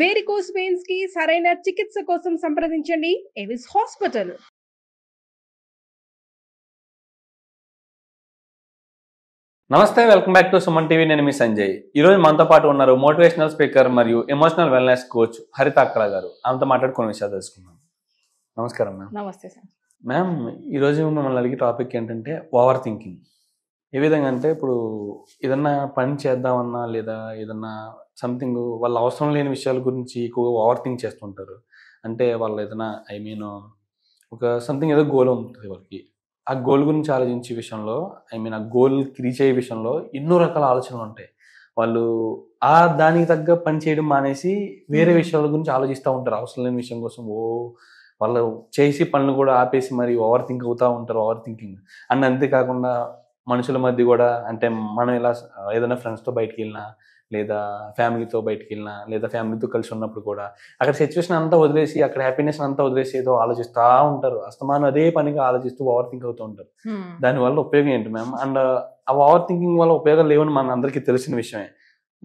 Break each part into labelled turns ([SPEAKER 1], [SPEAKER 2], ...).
[SPEAKER 1] Varicose వెయిన్స్కి సరైన చికిత్స కోసం సంప్రదించండి. ఎవిస్ హాస్పిటల్
[SPEAKER 2] నమస్తే welcome back to Suman TV నేను మీ సంజయ్. ఈ రోజు మనతో పాటు ఉన్నారు మోటివేషనల్ స్పీకర్ మరియు emotional wellness coach Haritha Akkala గారు. ఆమెతో మాట్లాడుకునే విషయాలు తెలుసుకుందాం. నమస్కారం మ్యామ్
[SPEAKER 1] నమస్తే సార్
[SPEAKER 2] మ్యామ్ ఈరోజు మిమ్మల్ని అడిగే టాపిక్ ఏంటంటే ఓవర్ థింకింగ్ ఏ విధంగా అంటే ఇప్పుడు ఏదన్నా పని చేద్దామన్నా లేదా ఏదన్నా సంథింగ్ వాళ్ళ అవసరం లేని విషయాల గురించి ఎక్కువగా ఓవర్ థింక్ చేస్తుంటారు. అంటే వాళ్ళు ఏదైనా ఐ మీన్ ఒక సంథింగ్ ఏదో గోల్ ఉంటుంది వాళ్ళకి. ఆ గోల్ గురించి ఆలోచించే విషయంలో ఐ మీన్ ఆ గోల్ రీచ్ అయ్యే విషయంలో ఎన్నో రకాల ఆలోచనలు ఉంటాయి. వాళ్ళు ఆ దానికి తగ్గ పని చేయడం మానేసి వేరే విషయాల గురించి ఆలోచిస్తూ ఉంటారు. అవసరం లేని విషయం కోసం ఓ వాళ్ళు చేసి పనులు కూడా ఆపేసి మరి ఓవర్ థింక్ అవుతూ ఉంటారు ఓవర్ థింకింగ్ అండ్ అంతేకాకుండా మనుషుల మధ్య కూడా అంటే మనం ఇలా ఏదైనా ఫ్రెండ్స్తో బయటికి వెళ్ళినా లేదా ఫ్యామిలీతో బయటికి వెళ్ళినా లేదా ఫ్యామిలీతో కలిసి ఉన్నప్పుడు కూడా అక్కడ సిచ్యువేషన్ అంతా వదిలేసి అక్కడ హ్యాపీనెస్ అంతా వదిలేసి ఏదో ఆలోచిస్తూ ఉంటారు. అస్తమానం అదే పనిగా ఆలోచిస్తూ ఓవర్ థింక్ అవుతూ ఉంటారు. దానివల్ల ఉపయోగం ఏంటి మ్యామ్ అండ్ ఆ ఓవర్ థింకింగ్ వల్ల ఉపయోగాలు లేవని మన అందరికీ తెలిసిన విషయమే.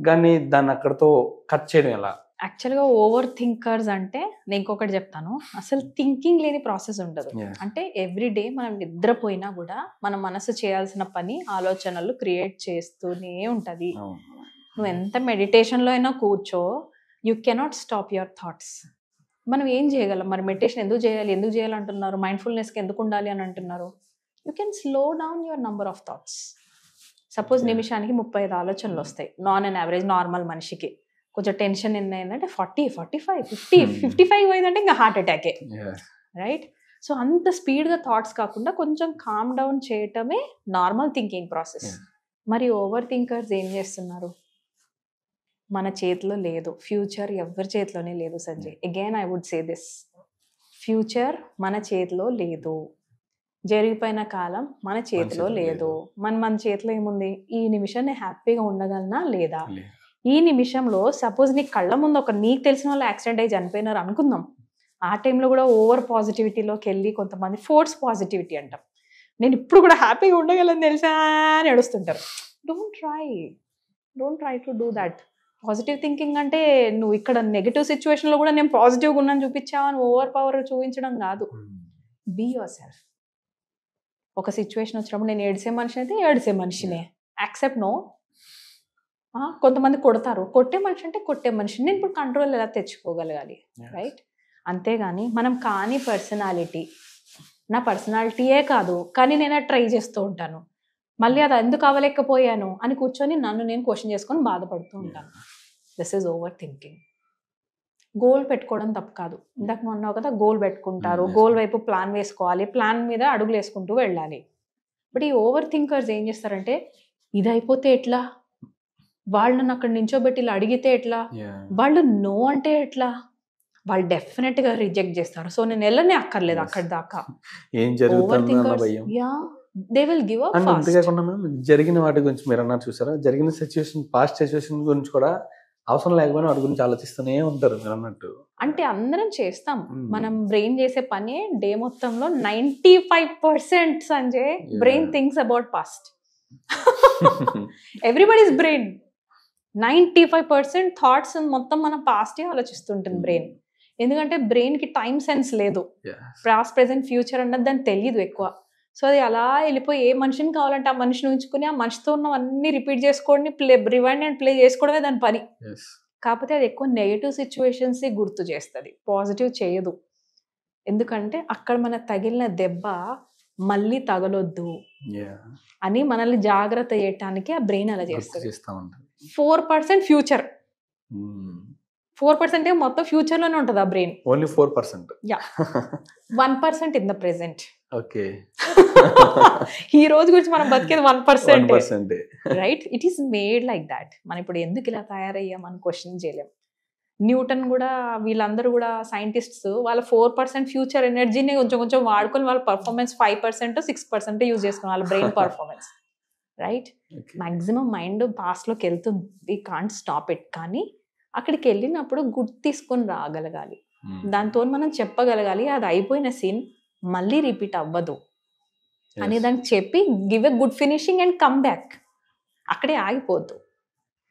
[SPEAKER 2] కానీ దాన్ని అక్కడతో కట్ చేయడం ఎలా?
[SPEAKER 3] యాక్చువల్గా ఓవర్ థింకర్స్ అంటే నేను ఇంకొకటి చెప్తాను. అసలు థింకింగ్ లేని ప్రాసెస్ ఉండదు. అంటే ఎవ్రీ డే మనం నిద్రపోయినా కూడా మన మనసు చేయాల్సిన పని ఆలోచనలు క్రియేట్ చేస్తూనే ఉంటది. నువ్వు ఎంత మెడిటేషన్లో అయినా కూర్చో you cannot stop your thoughts. మనం ఏం చేయగలం? మరి మెడిటేషన్ ఎందుకు చేయాలి? ఎందుకు చేయాలి అంటున్నారు మైండ్ఫుల్నెస్కి ఎందుకు ఉండాలి అని అంటున్నారు? You can slow down your number of thoughts. Suppose. నిమిషానికి ముప్పై ఐదు ఆలోచనలు వస్తాయి. నాన్ అండ్ యావరేజ్ నార్మల్ మనిషికి. కొంచెం టెన్షన్ ఎన్ని అయిందంటే forty forty five fifty
[SPEAKER 2] Hmm.
[SPEAKER 3] Fifty five అయిందంటే ఇంకా హార్ట్ అటాకే. రైట్ సో అంత స్పీడ్గా థాట్స్ కాకుండా కొంచెం కామ్ డౌన్ చేయటమే నార్మల్ థింకింగ్ ప్రాసెస్. మరి ఓవర్ థింకర్స్ ఏం చేస్తున్నారు? మన చేతిలో లేదు. ఫ్యూచర్ ఎవరి చేతిలోనే లేదు Sanjay? Again I would say this future మన చేతిలో లేదు. జరిగిపోయిన కాలం మన చేతిలో లేదు. మన మన చేతిలో ఏముంది? ఈ నిమిషం నేను హ్యాపీగా ఉండగలనా లేదా. ఈ నిమిషంలో సపోజ్ నీ కళ్ళ ముందు ఒక నీకు తెలిసిన వాళ్ళు యాక్సిడెంట్ అయ్యి చనిపోయినారు అనుకుందాం. ఆ టైంలో కూడా ఓవర్ పాజిటివిటీలోకి వెళ్ళి కొంతమంది ఫోర్స్ పాజిటివిటీ అంటాం. నేను ఇప్పుడు కూడా హ్యాపీగా ఉండగలను తెలుసా అని ఏడుస్తుంటారు. Don't try don't try to do that positive thinking అంటే నువ్వు ఇక్కడ నెగిటివ్ సిచ్యువేషన్లో కూడా నేను పాజిటివ్గా ఉన్నాను చూపించావని ఓవర్ పవర్ చూపించడం కాదు. బీ యువర్ సెల్ఫ్ ఒక సిచ్యువేషన్ వచ్చినప్పుడు నేను ఏడిసే మనిషి అయితే ఏడిసే మనిషినే. యాక్సెప్ట్ నో కొంతమంది కొడతారు. కొట్టే మనిషి అంటే కొట్టే మనిషి నేను ఇప్పుడు కంట్రోల్ ఎలా తెచ్చుకోగలగాలి? రైట్ అంతేగాని మనం కాని పర్సనాలిటీ నా పర్సనాలిటీయే కాదు కానీ నేను ట్రై చేస్తూ ఉంటాను. మళ్ళీ అది ఎందుకు అవ్వలేకపోయాను అని కూర్చొని నన్ను నేను క్వశ్చన్ చేసుకొని బాధపడుతూ ఉంటాను. This is over thinking goal పెట్టుకోవడం తప్పు కాదు. ఇందాక అన్నావు కదా గోల్ పెట్టుకుంటారు.
[SPEAKER 2] Mm,
[SPEAKER 3] goal
[SPEAKER 2] ma'am.
[SPEAKER 3] వైపు ప్లాన్ వేసుకోవాలి. ప్లాన్ మీద అడుగులు వేసుకుంటూ వెళ్ళాలి. బట్ ఈ ఓవర్ థింకర్స్ ఏం చేస్తారంటే ఇది అయిపోతే ఎట్లా? వాళ్ళు నన్ను అక్కడ నించోబెట్టి ఇలా అడిగితే ఎట్లా? వాళ్ళు నో అంటే ఎట్లా? వాళ్ళు డెఫినెట్గా రిజెక్ట్ చేస్తారు. సో నేను వెళ్ళనే అక్కర్లేదు. అక్కడి దాకా.
[SPEAKER 2] ఏం
[SPEAKER 3] yeah they will give up
[SPEAKER 2] అంతేకాకుండా మ్యామ్ జరిగిన వాటి గురించి మీరు అన్నారు చూసారా? జరిగిన సిచ్యువేషన్ పాస్ట్ సిచ్యువేషన్ గురించి కూడా అవసరం లేకపోయినా వాటి గురించి ఆలోచిస్తూనే ఉంటారు మీరు అన్నట్టు
[SPEAKER 3] అంటే అందరం చేస్తాం.
[SPEAKER 2] Mm.
[SPEAKER 3] మనం బ్రెయిన్ చేసే పని డే మొత్తంలో ninety five percent Sanjay. Brain things about past everybody's brain ninety five percent thoughts మొత్తం మన పాస్టే ఆలోచిస్తుంటుంది బ్రెయిన్ ఎందుకంటే బ్రెయిన్కి టైం సెన్స్ లేదు. పాస్ట్ ప్రెసెంట్ ఫ్యూచర్ అన్నది దానికి తెలియదు ఎక్కువ. సో అది అలా వెళ్ళిపోయి ఏ మనిషిని కావాలంటే ఆ మనిషిని ఉంచుకుని ఆ మనిషితో ఉన్నవన్నీ రిపీట్ చేసుకోండి ప్లే రివైండ్ అండ్ ప్లే చేసుకోవడమే దాని పని. కాకపోతే అది ఎక్కువ నెగిటివ్ సిచ్యువేషన్స్ గుర్తు చేస్తుంది. పాజిటివ్ చేయదు. ఎందుకంటే అక్కడ మన తగిలిన దెబ్బ మళ్ళీ తగలొద్దు. అని మనల్ని జాగ్రత్త చేయటానికి ఆ బ్రెయిన్ అలా చేస్తుంది. Four percent future. Four percent మొత్తం ఫ్యూచర్లోనే ఉంటుంది ఆ brain.
[SPEAKER 2] Only four percent.
[SPEAKER 3] Yeah. One percent in the present
[SPEAKER 2] okay.
[SPEAKER 3] ఈ రోజు గురించి మనం బతికేది one percent. Right it is made like that మనం ఇప్పుడు ఎందుకు ఇలా తయారయ్యాం అని క్వశ్చన్ చేయలేం. న్యూటన్ కూడా వీళ్ళందరూ కూడా సైంటిస్ట్స్ వాళ్ళ ఫోర్ పర్సెంట్ ఫ్యూచర్ ఎనర్జీని కొంచెం కొంచెం వాడుకొని వాళ్ళ performance five percent six percent use చేసుకుని వాళ్ళ brain performance right? Maximum mind పాస్ట్లోకి వెళ్తుంది. Can't stop it. కానీ అక్కడికి వెళ్ళినప్పుడు గుర్తు తీసుకొని రాగలగాలి. దాంతో మనం చెప్పగలగాలి. అది అయిపోయిన సీన్ మళ్ళీ రిపీట్ అవ్వదు. అని దానికి చెప్పి give a good finishing and come back. అక్కడే ఆగిపోద్దు.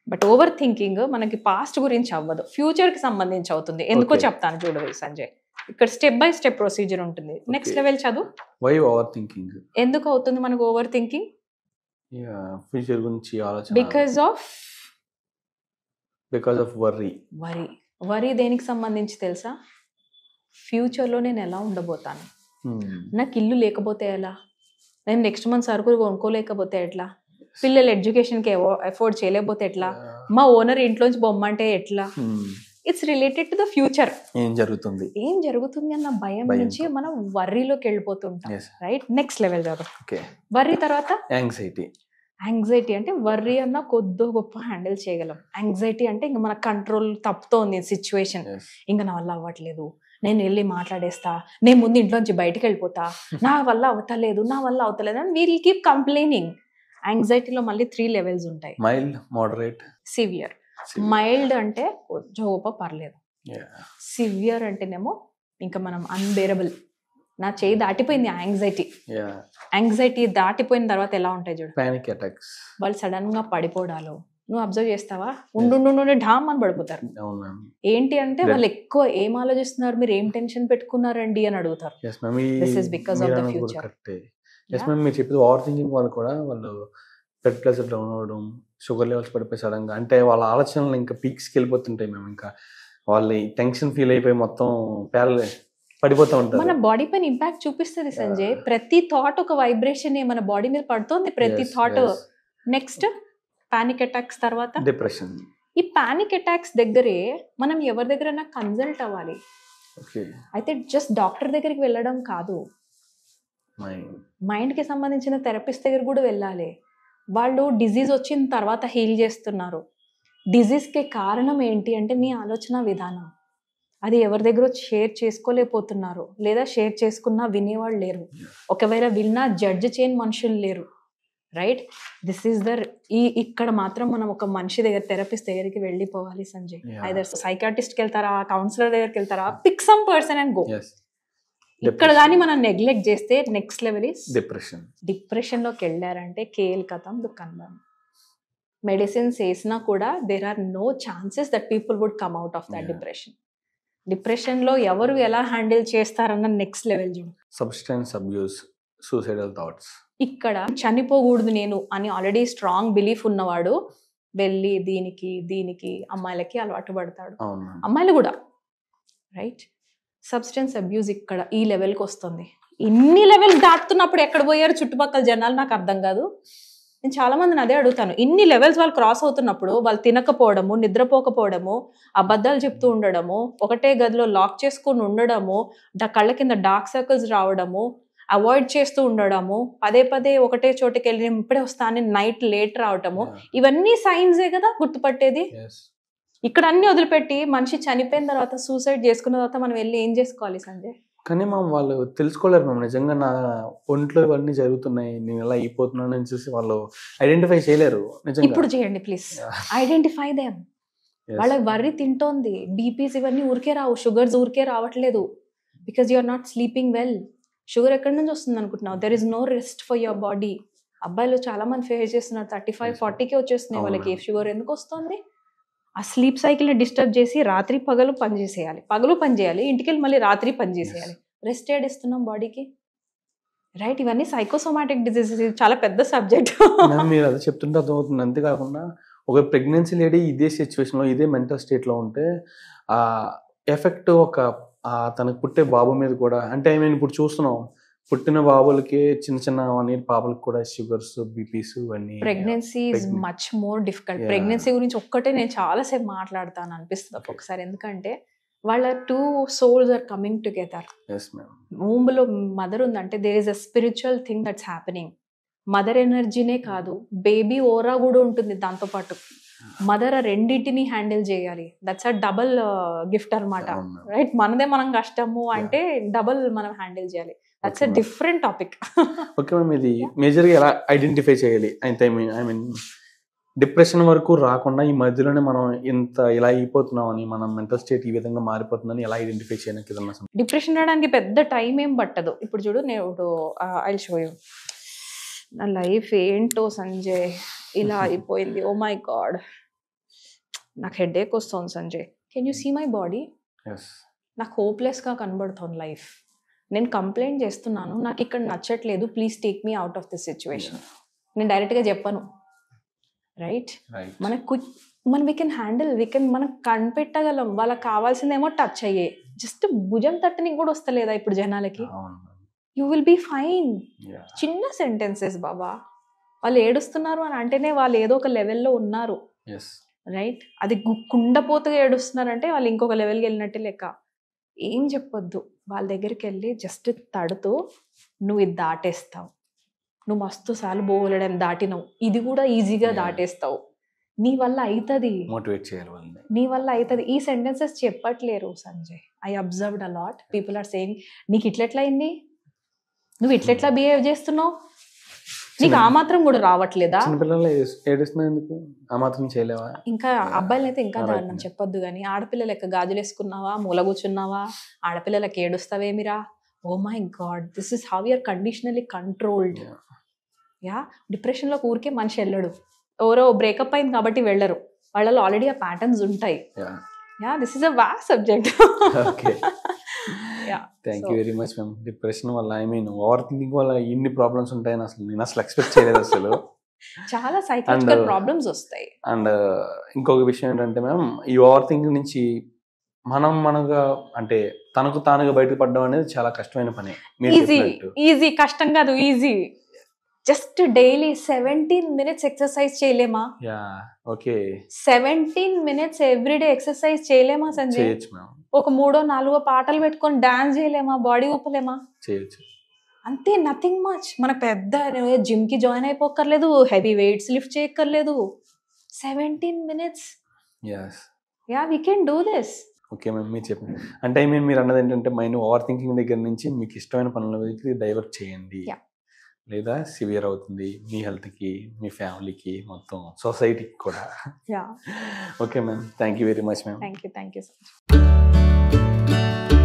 [SPEAKER 3] బట్ ఓవర్ థింకింగ్ మనకి పాస్ట్ గురించి అవ్వదు. ఫ్యూచర్కి సంబంధించి అవుతుంది. ఎందుకో. చెప్తాను చూడు సంజయ్. ఇక్కడ స్టెప్ బై స్టెప్ ప్రొసీజర్ ఉంటుంది. నెక్స్ట్. లెవెల్ చదువు.
[SPEAKER 2] Why over thinking?
[SPEAKER 3] ఎందుకు అవుతుంది మనకు ఓవర్ థింకింగ్?
[SPEAKER 2] ఫ్యూచర్ గురించి ఆలోచన
[SPEAKER 3] because of
[SPEAKER 2] because of worry
[SPEAKER 3] worry worry దేనికి సంబంధించి తెలుసా? ఫ్యూచర్లో నేను ఎలా ఉండబోతాను? నాకు ఇల్లు లేకపోతే ఎలా? నేను నెక్స్ట్ మంత్ సరుకులు కొనుక్కోలేకపోతే ఎట్లా? పిల్లలు ఎడ్యుకేషన్కి ఎఫోర్డ్ చేయలేకపోతే ఎట్లా? మా ఓనర్ ఇంట్లోంచి బొమ్మంటే ఎట్లా? It's related to the future
[SPEAKER 2] ఏం జరుగుతుంది?
[SPEAKER 3] ఏం జరుగుతుంది అన్న భయం. నుంచి మనం వర్రీలోకి వెళ్ళిపోతుంటాం right next level
[SPEAKER 2] okay
[SPEAKER 3] worry తర్వాత?
[SPEAKER 2] యాంగ్జైటీ
[SPEAKER 3] యాంగ్జైటీ అంటే వర్రీ అన్న కొద్దో గొప్ప హ్యాండిల్ చేయగలం. యాంగ్జైటీ అంటే ఇంకా మన కంట్రోల్ తప్పుతోంది సిచ్యువేషన్ ఇంకా నా వల్ల అవ్వట్లేదు. నేను వెళ్ళి మాట్లాడేస్తా. నేను ముందు ఇంట్లోంచి బయటికి వెళ్ళిపోతా. నా వల్ల అవతలేదు నా వల్ల అవతలేదు అని వీల్ కీప్ కంప్లైనింగ్ యాంగ్జైటీలో మళ్ళీ త్రీ లెవెల్స్ ఉంటాయి.
[SPEAKER 2] మైల్డ్ మోడరేట్
[SPEAKER 3] సివియర్ మైల్డ్ అంటే గొప్ప పర్లేదు. సివియర్ అంటేనేమో ఇంకా మనం అన్బేరబుల్ నా చేయి దాటిపోయింది యాంగ్జైటీ యాంగ్జైటీ దాటిపోయిన తర్వాత ఎలా ఉంటాయి చూడు?
[SPEAKER 2] పానిక్ అటాక్స్
[SPEAKER 3] వాళ్ళు సడన్గా పడిపోవడాలు. నువ్వు అబ్జర్వ్ చేస్తావా? ఉండు ఢామ్ అని పడిపోతారు. ఏంటి అంటే వాళ్ళు ఎక్కువ ఏం ఆలోచిస్తున్నారు? మీరు ఏం టెన్షన్ పెట్టుకున్నారండి అని అడుగుతారు. Future.
[SPEAKER 2] కరెక్టే ఎస్ మ్యామ్ మీరు చెప్పేది ఓవర్ థింకింగ్ వాళ్ళు కూడా వాళ్ళు బ్లడ్ ప్రెషర్ డౌన్ అవ్వడం షుగర్ లెవెల్స్ పడిపోయి సడన్గా. అంటే వాళ్ళ ఆలోచనలు ఇంకా పీక్స్కి వెళ్ళిపోతుంటాయి మేము ఇంకా. వాళ్ళు టెన్షన్ ఫీల్ అయిపోయి మొత్తం పేరలే పడిపోతూ
[SPEAKER 3] మన
[SPEAKER 2] ఉంటారు
[SPEAKER 3] బాడీ పైన ఇంపాక్ట్ చూపిస్తుంది సంజయ్. ప్రతి థాట్ ఒక వైబ్రేషన్ మన బాడీ మీద పడుతుంది. ప్రతి థాట్ నెక్స్ట్ పానిక్ అటాక్స్ తర్వాత
[SPEAKER 2] డిప్రెషన్.
[SPEAKER 3] ఈ పానిక్ అటాక్స్ దగ్గరే మనం ఎవరి దగ్గరైనా కన్సల్ట్ అవ్వాలి. అయితే జస్ట్ డాక్టర్ దగ్గరికి వెళ్ళడం కాదు.
[SPEAKER 2] మైండ్.
[SPEAKER 3] మైండ్కి సంబంధించిన థెరపిస్ట్ దగ్గర కూడా వెళ్ళాలి. వాళ్ళు డిజీజ్ వచ్చిన తర్వాత హీల్ చేస్తున్నారు. డిజీజ్కి కారణం ఏంటి అంటే నీ ఆలోచన విధానం. అది ఎవరి దగ్గర షేర్ చేసుకోలేకపోతున్నారు. లేదా షేర్ చేసుకున్నా వినేవాళ్ళు లేరు. ఒకవేళ విన్నా జడ్జ్ చేయని మనుషులు లేరు. రైట్ దిస్ ఈస్ ద ఈ ఇక్కడ మాత్రం మనం ఒక మనిషి దగ్గర థెరపిస్ట్ దగ్గరికి వెళ్ళిపోవాలి సంజయ్. ఐదర్ సైకాటిస్ట్కి వెళ్తారా కౌన్సిలర్ దగ్గరికి వెళ్తారా pick some person and go ఇక్కడ కానీ మనం నెగ్లెక్ట్ చేస్తే నెక్స్ట్ లెవెల్ ఇస్
[SPEAKER 2] డిప్రెషన్
[SPEAKER 3] డిప్రెషన్లోకి వెళ్ళారంటే కేఎల్ కథం దుకాణం మెడిసిన్స్ వేసినా కూడా there are no chances that people would come out of that
[SPEAKER 2] Yeah.
[SPEAKER 3] Depression డిప్రెషన్లో ఎవరు ఎలా హ్యాండిల్ చేస్తారన్న నెక్స్ట్ లెవెల్ చూడు.
[SPEAKER 2] సబ్స్టెన్స్ అబ్యూస్ సూసైడల్ థాట్స్
[SPEAKER 3] ఇక్కడ చనిపోకూడదు నేను అని ఆల్రెడీ స్ట్రాంగ్ బిలీఫ్ ఉన్నవాడు వెళ్ళి దీనికి దీనికి అమ్మాయిలకి అలవాటు పడతాడు. అమ్మాయిలు కూడా రైట్ సబ్స్టెన్స్ అబ్యూస్ ఇక్కడ ఈ లెవెల్కి వస్తుంది. ఇన్ని లెవెల్స్ దాటుతున్నప్పుడు ఎక్కడ పోయారు చుట్టుపక్కల జనాలు నాకు అర్థం కాదు. నేను చాలా మందిని అదే అడుగుతాను. ఇన్ని లెవెల్స్ వాళ్ళు క్రాస్ అవుతున్నప్పుడు వాళ్ళు తినకపోవడము నిద్రపోకపోవడము అబద్ధాలు చెప్తూ ఉండడము ఒకటే గదిలో లాక్ చేసుకుని ఉండడము కళ్ళ కింద డార్క్ సర్కిల్స్ రావడము అవాయిడ్ చేస్తూ ఉండడము పదే పదే ఒకటే చోటుకి వెళ్ళి "నేను ఇప్పుడే వస్తాను నైట్ లేట్ రావటము ఇవన్నీ సైన్సే కదా గుర్తుపట్టేది. ఇక్కడ అన్ని వదిలిపెట్టి మనిషి చనిపోయిన తర్వాత సూసైడ్ చేసుకున్న తర్వాత మనం వెళ్ళి ఏం చేసుకోవాలి సంజయ్?
[SPEAKER 2] కానీ మా వాళ్ళు తెలుసుకోలేరు మేము నిజంగా నా ఒంట్లో ఇవన్నీ జరుగుతున్నాయి నేను ఎలా అయిపోతున్నాను అని చూసి వాళ్ళు ఐడెంటిఫై చేయలేరు. నిజంగా.
[SPEAKER 3] ఇప్పుడు చేయండి ప్లీజ్. Identify them. వాళ్ళ వర్రి తింటోంది. బీపీస్ ఇవన్నీ ఊరికే రావు. షుగర్స్ ఊరికే రావట్లేదు. Because you are not sleeping well sugar ఎక్కడి నుంచి వస్తుంది అనుకుంటున్నావు? There is no rest for your body అబ్బాయిలు చాలా మంది ఫేస్ చేస్తున్నారు థర్టీ ఫైవ్ ఫార్టీకే వచ్చేస్తున్నాయి. వాళ్ళకి. షుగర్ ఎందుకు వస్తుంది? ఆ స్లీప్ సైకిల్ని డిస్టర్బ్ చేసి రాత్రి పగలు పని చేసేయాలి. పగలు పని చేయాలి. ఇంటికి వెళ్ళి మళ్ళీ రాత్రి పని చేసేయాలి. రెస్ట్ ఏడ్ ఇస్తున్నాం బాడీకి? రైట్ ఇవన్నీ సైకోసోమాటిక్ డిజీజెస్ చాలా పెద్ద సబ్జెక్ట్.
[SPEAKER 2] మీరు అదే చెప్తుంటే అర్థమవుతుంది. అంతేకాకుండా ఒక ప్రెగ్నెన్సీ లేడీ ఇదే సిచ్యువేషన్లో ఇదే మెంటల్ స్టేట్లో ఉంటే ఆ ఎఫెక్ట్ ఒక తనకు పుట్టే బాబు మీద కూడా అంటే మీన్ ఇప్పుడు చూస్తున్నాం. పుట్టిన బాబులకి చిన్న చిన్న వన్ ఇయర్ పాపలకి కూడా షుగర్స్ బీపీస్ ఇవన్నీ
[SPEAKER 3] pregnancy is. Much more difficult. Pregnancy గురించి ఒక్కటే నేను చాలా సేపు మాట్లాడతాను అనిపిస్తుంది ఒక్కొక్కసారి. ఎందుకంటే వాళ్ళ two souls are coming together మూంబులో mother ఉందంటే there is a spiritual thing that's happening mother ఎనర్జీనే కాదు బేబీ ఓరా కూడా ఉంటుంది దాంతో పాటు మదర్ రెండింటిని హ్యాండిల్ చేయాలి. దట్స్ అ డబల్ గిఫ్ట్ అన్నమాట. రైట్ మనదే మనం కష్టము అంటే డబల్ మనం హ్యాండిల్ చేయాలి. That's a. Different topic
[SPEAKER 2] okay ma'am ఇది మేజర్గా ఎలా ఐడెంటిఫై చేయాలి? అయితే I mean I mean depression వరకు రాకుండా ఈ మధ్యలోనే మనం ఇంత ఇలా అయిపోతున్నామని మనం మెంటల్ స్టేట్ ఈ విధంగా మారిపోతుందని ఎలా ఐడెంటిఫై చేయడానికి
[SPEAKER 3] డిప్రెషన్ రావడానికి పెద్ద టైం ఏం పట్టదు. ఇప్పుడు చూడు నేను ఐ షో యూ నా లైఫ్ ఏంటో సంజయ్? ఇలా అయిపోయింది ఓ మై గాడ్ నాకు హెడేక్ వస్తుంది Sanjay can you see my body నాకు హోప్లెస్గా కనబడుతుంది లైఫ్ నేను కంప్లైంట్ చేస్తున్నాను నాకు ఇక్కడ నచ్చట్లేదు please take me out of this situation నేను డైరెక్ట్గా చెప్పను రైట్ మనకు క్విక్ మనం we can handle we can మనం కనిపెట్టగలం వాళ్ళకి కావాల్సిందేమో టచ్ అయ్యే జస్ట్ భుజం తట్టనికి కూడా వస్తలేదా ఇప్పుడు జనాలకి యూ విల్ బీ ఫైన్. చిన్న సెంటెన్సెస్ బాబా వాళ్ళు ఏడుస్తున్నారు అని అంటేనే వాళ్ళు ఏదో ఒక లెవెల్లో ఉన్నారు. రైట్ అది కుండపోతుగా ఏడుస్తున్నారంటే వాళ్ళు ఇంకొక లెవెల్కి వెళ్ళినట్టే లెక్క. ఏం చెప్పొద్దు. వాళ్ళ దగ్గరికి వెళ్ళి జస్ట్ తడుతూ నువ్వు ఇది దాటేస్తావు. నువ్వు మస్తు సార్లు బోలడం దాటినావు. ఇది కూడా ఈజీగా. దాటేస్తావు. నీ వల్ల అవుతుంది
[SPEAKER 2] మోటివేట్ చేయాలి
[SPEAKER 3] నీ వల్ల అవుతుంది ఈ sentences చెప్పట్లేరు Sanjay. I observed a lot people are saying నీకు ఇట్లెట్లా అయింది నువ్వు ఇట్లెట్లా బిహేవ్ చేస్తున్నావు? నీకు ఆ మాత్రం కూడా రావట్లేదా?
[SPEAKER 2] చిన్నపిల్లలు ఏడుస్తున్నా ఎందుకు ఆ మాత్రం చేయలేవా?
[SPEAKER 3] ఇంకా అబ్బాయిలు అయితే ఇంకా దారుణం. చెప్పొద్దు కానీ లెక్క గాజులు వేసుకున్నావా మూల కూర్చున్నావా? ఆడపిల్లలకి ఏడుస్తావేమిరా? ఓ my god this is how you are conditionally controlled. Yeah. డిప్రెషన్లో ఊరికే మనిషి వెళ్ళడు ఎవరో బ్రేకప్ అయింది కాబట్టి వెళ్ళరు. వాళ్ళలో ఆల్రెడీ ఆ ప్యాటర్న్స్ ఉంటాయి. యా. దిస్ ఇస్ అ వా subject.
[SPEAKER 2] Thank you very much ma'am depression వల్ల ఐ మీన్ ఓవర్ థింకింగ్ వల్ల ఇన్ని ప్రాబ్లమ్స్ ఉంటాయని అసలు నేను అసలు ఎక్స్పెక్ట్ చేయలేదు అసలు.
[SPEAKER 3] చాలా సైకలాజికల్ ప్రాబ్లమ్స్ వస్తాయి.
[SPEAKER 2] అండ్ ఇంకొక విషయం ఏంటంటే మ్యామ్ ఈ ఓవర్ థింకింగ్ నుంచి మనం మనగా అంటే తనకు తానుగా బయటపడడం అనేది చాలా కష్టమైన పని.
[SPEAKER 3] ఈజీ. ఈజీ కష్టం కాదు easy just daily seventeen minutes exercise చేయలేమా?
[SPEAKER 2] Yeah okay
[SPEAKER 3] seventeen minutes everyday exercise చేయలేమా సంజయ్?
[SPEAKER 2] చేయొచ్చు మ్యామ్
[SPEAKER 3] ఒక మూడో నాలుగో పాటలు పెట్టుకొని డాన్స్ చేయలేమా? బాడీ ఊపలేమా?
[SPEAKER 2] చేయొచ్చు.
[SPEAKER 3] అంతే నథింగ్ మచ్ మనకు పెద్ద జిమ్కి జాయిన్ అయిపోకర్లేదు హెవీ వెయిట్స్ లిఫ్ట్ చేయక్కర్లేదు. Seventeen minutes yeah we can do this
[SPEAKER 2] okay ma'am మీరు చెప్పండి. అంటే ఐ మీన్ మీరు అన్నది ఏంటంటే మైండ్ ఓవర్ థింకింగ్ దగ్గర నుంచి మీకు ఇష్టమైన పనులకి డైవర్ట్ చేయండి. లేదా సివియర్ అవుతుంది మీ హెల్త్కి మీ ఫ్యామిలీకి మొత్తం సొసైటీకి కూడా.
[SPEAKER 3] Yeah
[SPEAKER 2] okay ma'am thank you very much ma'am
[SPEAKER 3] thank you thank you so much Thank you.